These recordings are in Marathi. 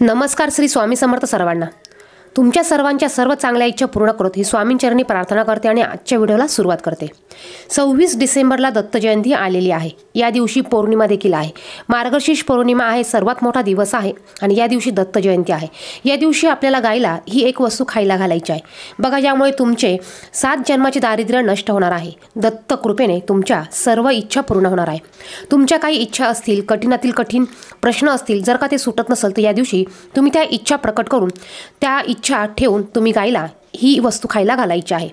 नमस्कार श्री स्वामी समर्थ सर्वांना. तुमच्या सर्वांच्या सर्व चांगल्या इच्छा पूर्ण करत. ही स्वामींचरणी प्रार्थना करते आणि आजच्या व्हिडिओला सुरुवात करते. सव्वीस डिसेंबरला दत्त जयंती आलेली आहे. या दिवशी पौर्णिमा देखील आहे. मार्गशीर्ष पौर्णिमा आहे सर्वात मोठा दिवस आहे आणि या दिवशी दत्त जयंती आहे. या दिवशी आपल्याला गायला ही एक वस्तू खायला घालायची आहे. बघा ज्यामुळे तुमचे सात जन्माचे दारिद्र्य नष्ट होणार आहे. दत्त कृपेने तुमच्या सर्व इच्छा पूर्ण होणार आहे. तुमच्या काही इच्छा असतील कठीणातील कठीण प्रश्न असतील जर का ते सुटत नसेल तर या दिवशी तुम्ही त्या इच्छा प्रकट करून त्या इच्छा ठेवून तुम्ही गायला ही वस्तू खायला घालायची आहे.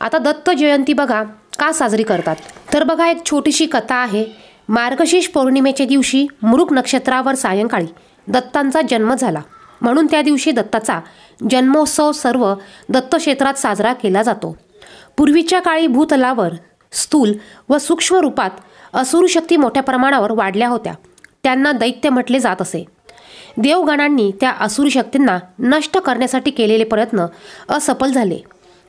आता दत्त जयंती बघा का साजरी करतात? तर बघा एक छोटीशी कथा आहे. मार्गशीर्ष पौर्णिमेच्या दिवशी मृग नक्षत्रावर सायंकाळी दत्तांचा जन्म झाला. म्हणून त्या दिवशी दत्ताचा जन्मोत्सव सर्व दत्तक्षेत्रात साजरा केला जातो. पूर्वीच्या काळी भूतलावर स्थूल व सूक्ष्म रूपात असुर शक्ती मोठ्या प्रमाणावर वाढल्या होत्या. त्यांना दैत्य म्हटले जात असे. देवगणांनी त्या असुर शक्तींना नष्ट करण्यासाठी केलेले प्रयत्न असफल झाले.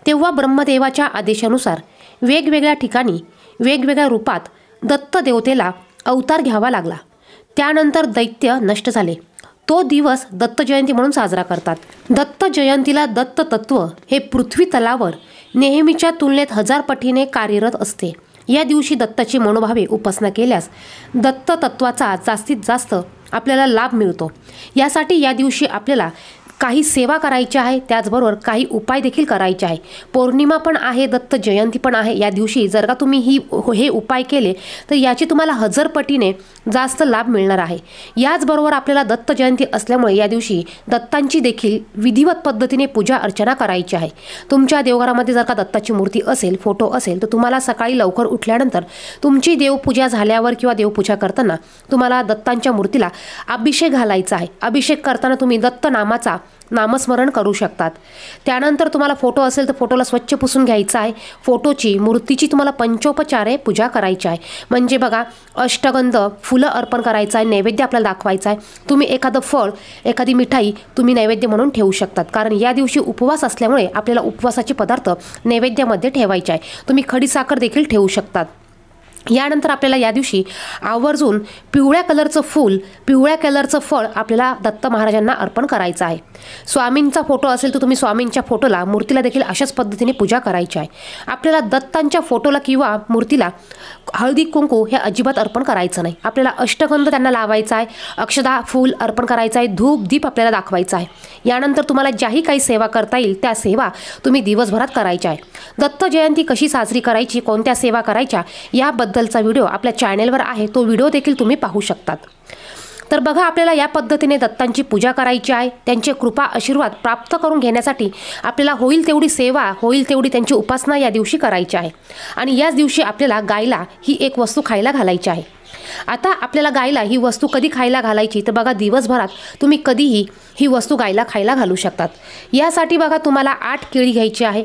तेव्हा ब्रह्मदेवाच्या आदेशानुसार वेगवेगळ्या ठिकाणी वेगवेगळ्या रूपात दत्त देवतेला अवतार घ्यावा लागला. त्यानंतर दैत्य नष्ट झाले. तो दिवस दत्त जयंती म्हणून साजरा करतात. दत्त जयंतीला दत्त तत्व हे पृथ्वी तलावर नेहमीच्या तुलनेत हजार पटीने कार्यरत असते. या दिवशी दत्ताची मनोभावे उपासना केल्यास दत्त तत्वाचा जास्तीत जास्त आपल्याला लाभ मिळतो. यासाठी या दिवशी आपल्याला काही सेवा करायची आहे त्याचबरोबर काही उपाय देखील करायचे आहे. पौर्णिमा पण आहे दत्त जयंती पण आहे. या दिवशी जर का तुम्ही ही हे उपाय केले तर याची तुम्हाला हजरपटीने जास्त लाभ मिळणार आहे. याचबरोबर आपल्याला दत्त जयंती असल्यामुळे या दिवशी दत्तांची देखील विधिवत पद्धतीने पूजा अर्चना करायची आहे. तुमच्या देवघरामध्ये जर का दत्ताची मूर्ती असेल फोटो असेल तर तुम्हाला सकाळी लवकर उठल्यानंतर तुमची देवपूजा झाल्यावर किंवा देवपूजा करताना तुम्हाला दत्तांच्या मूर्तीला अभिषेक घालायचा आहे. अभिषेक करताना तुम्ही दत्त नामाचा नामस्मरण करू शकतात. त्यानंतर तुम्हाला फोटो असेल तर फोटोला स्वच्छ पुसून घ्यायचा आहे. फोटोची मूर्तीची तुम्हाला पंचोपचारे पूजा करायची आहे. म्हणजे बघा अष्टगंध फुलं अर्पण करायचं आहे नैवेद्य आपल्याला दाखवायचा आहे. तुम्ही एखादं फळ एखादी मिठाई तुम्ही नैवेद्य म्हणून ठेवू शकतात. कारण या दिवशी उपवास असल्यामुळे आपल्याला उपवासाचे पदार्थ नैवेद्यामध्ये ठेवायचे आहे. तुम्ही खडीसाखर देखील ठेवू शकतात. यानंतर आपल्याला या दिवशी आवर्जून पिवळ्या कलरचं फूल पिवळ्या कलरचं फळ आपल्याला दत्त महाराजांना अर्पण करायचं आहे. स्वामींचा फोटो असेल तर तुम्ही स्वामींच्या फोटोला मूर्तीला देखील अशाच पद्धतीने पूजा करायची आहे. आपल्याला दत्तांच्या फोटोला किंवा मूर्तीला हळदी कुंकू हे अजिबात अर्पण करायचं नाही. आपल्याला अष्टगंध त्यांना लावायचा आहे. अक्षदा फूल अर्पण करायचं आहे. धूप दीप आपल्याला दाखवायचा आहे. यानंतर तुम्हाला ज्याही काही सेवा करता येईल त्या सेवा तुम्ही दिवसभरात करायच्या आहे. दत्त जयंती कशी साजरी करायची कोणत्या सेवा करायच्या याबद्दल याबद्दलचा व्हिडिओ आपल्या चॅनेलवर आहे तो व्हिडिओ देखील तुम्ही पाहू शकतात. तर बघा आपल्याला या पद्धतीने दत्तांची पूजा करायची आहे. त्यांचे कृपा आशीर्वाद प्राप्त करून घेण्यासाठी आपल्याला होईल तेवढी सेवा होईल तेवढी त्यांची उपासना या दिवशी करायची आहे. आणि याच दिवशी आपल्याला गायला ही एक वस्तू खायला घालायची आहे. आता आपल्याला गायला ही वस्तू कधी खायला घालायची? तर बघा दिवसभरात तुम्ही कधीही ही वस्तू गायला खायला घालू शकतात. यासाठी बघा तुम्हाला आठ केळी घ्यायची आहे.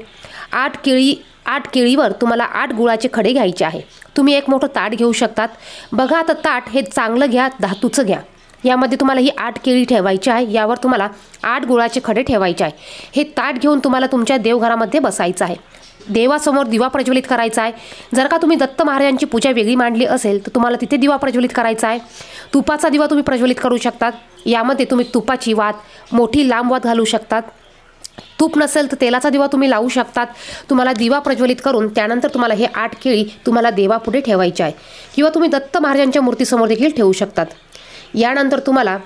आठ केळी आठ केळीवर तुम्हाला आठ गुळाचे खडे घ्यायचे आहे. तुम्ही एक मोठं ताट घेऊ शकतात. बघा आता ताट हे चांगलं घ्या धातूचं घ्या. यामध्ये तुम्हाला ही आठ केळी ठेवायची आहे. यावर तुम्हाला आठ गुळाचे खडे ठेवायचे आहे. हे ताट घेऊन तुम्हाला तुमच्या देवघरामध्ये बसायचं आहे. देवासमोर दिवा प्रज्वलित करायचा आहे. जर का तुम्ही दत्त महाराजांची पूजा वेगळी मांडली असेल तर तुम्हाला तिथे दिवा प्रज्वलित करायचा आहे. तुपाचा दिवा तुम्ही प्रज्वलित करू शकतात. यामध्ये तुम्ही तुपाची वात मोठी लांब वात घालू शकतात. तूप नसेल तर तेलाचा दिवा तुम्ही लावू शकतात. तुम्हाला दिवा प्रज्वलित करून त्यानंतर तुम्हाला हे आठ केळी तुम्हाला देवापुढे ठेवायचे आहे. किंवा तुम्ही दत्त महाराजांच्या मूर्तीसमोर देखील ठेवू शकतात. यानंतर तुम्हाला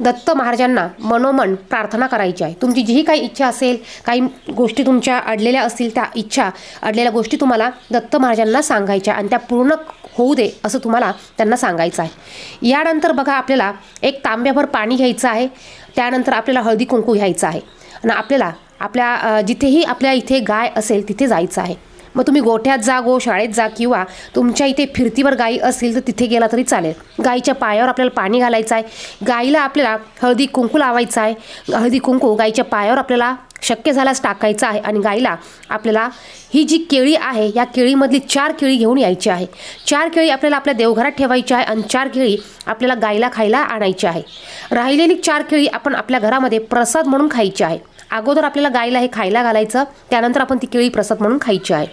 दत्त महाराजांना मनोमन प्रार्थना करायची आहे. तुमची जी काही इच्छा असेल काही गोष्टी तुमच्या अडलेल्या असतील त्या इच्छा अडलेल्या गोष्टी तुम्हाला दत्त महाराजांना सांगायच्या आणि त्या पूर्ण होऊ दे असं तुम्हाला त्यांना सांगायचं आहे. यानंतर बघा आपल्याला एक तांब्याभर पाणी घ्यायचं आहे. त्यानंतर आपल्याला हळदी कुंकू घ्यायचं आहे. आणि आपल्याला आपल्या जिथेही आपल्या इथे गाय असेल तिथे जायचं आहे. मग तुम्ही गोठ्यात जा गो शाळेत जा किंवा तुमच्या इथे फिरतीवर गाई असतील तर तिथे गेला तरी चालेल. गाईच्या पायावर आपल्याला पाणी घालायचं आहे. गाईला आपल्याला हळदी कुंकू लावायचं आहे. हळदी कुंकू गाईच्या पायावर आपल्याला शक्य झाल्यास टाकायचं आहे. आणि गाईला आपल्याला ही जी केळी आहे या केळीमधली चार केळी घेऊन यायची आहे. चार केळी आपल्याला आपल्या देवघरात ठेवायची आहे आणि चार केळी आपल्याला गाईला खायला आणायची आहे. राहिलेली चार केळी आपण आपल्या घरामध्ये प्रसाद म्हणून खायची आहे. अगोदर आपल्याला गाईला हे खायला घालायचं त्यानंतर आपण ती केळी प्रसाद म्हणून खायची आहे.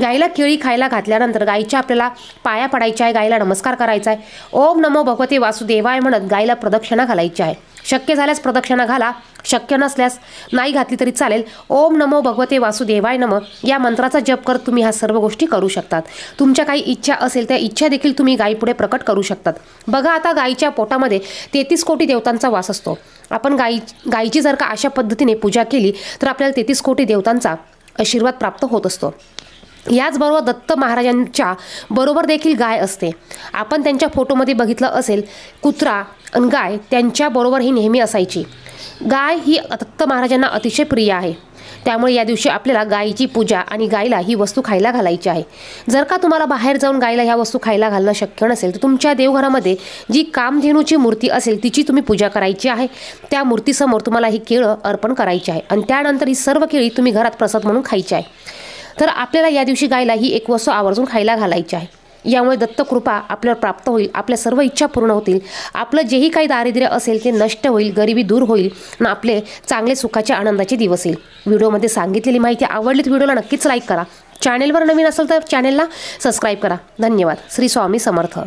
गाईला केळी खायला घातल्यानंतर गायीच्या आपल्याला पाया पडायच्या आहे गाईला नमस्कार करायचा आहे. ओम नमो भगवते वासुदेवाय म्हणत गाईला प्रदक्षिणा घालायची आहे. शक्य झाल्यास प्रदक्षिणा घाला शक्य नसल्यास नाही घातली तरी चालेल. ओम नमो भगवते वासुदेवाय नम. या मंत्राचा जप करत तुम्ही ह्या सर्व गोष्टी करू शकतात. तुमच्या काही इच्छा असेल त्या इच्छा देखील तुम्ही गायीपुढे प्रकट करू शकतात. बघा आता गायीच्या पोटामध्ये तेहतीस कोटी देवतांचा वास असतो. आपण गायी गायीची जर का अशा पद्धतीने पूजा केली तर आपल्याला तेहतीस कोटी देवतांचा आशीर्वाद प्राप्त होत असतो. याचबरोबर दत्त महाराजांच्या बरोबर देखील गाय असते. आपण त्यांच्या फोटोमध्ये बघितलं असेल कुत्रा आणि गाय त्यांच्याबरोबर ही नेहमी असायची. गाय ही दत्त महाराजांना अतिशय प्रिय आहे. त्यामुळे या दिवशी आपल्याला गायीची पूजा आणि गायला ही वस्तू खायला घालायची आहे. जर का तुम्हाला बाहेर जाऊन गायला ह्या वस्तू खायला घालणं शक्य नसेल तर तुमच्या देवघरामध्ये जी कामधेनूची मूर्ती असेल तिची तुम्ही पूजा करायची आहे. त्या मूर्तीसमोर तुम्हाला ही केळं अर्पण करायची आहे. आणि त्यानंतर ही सर्व केळी तुम्ही घरात प्रसाद म्हणून खायची आहे. तर आपल्याला या दिवशी गायला ही एक वस्तू आवर्जून खायला घालायची आहे. यामुळे दत्तकृपा आपल्यावर प्राप्त होईल आपल्या सर्व इच्छा पूर्ण होतील. आपलं जेही काही दारिद्र्य असेल ते नष्ट होईल गरिबी दूर होईल आणि आपले चांगले सुखाचे आनंदाचे दिवस येईल. व्हिडिओमध्ये सांगितलेली माहिती आवडली तर व्हिडिओला नक्कीच लाईक करा. चॅनेलवर नवीन असेल तर चॅनेलला सबस्क्राईब करा. धन्यवाद. श्री स्वामी समर्थ.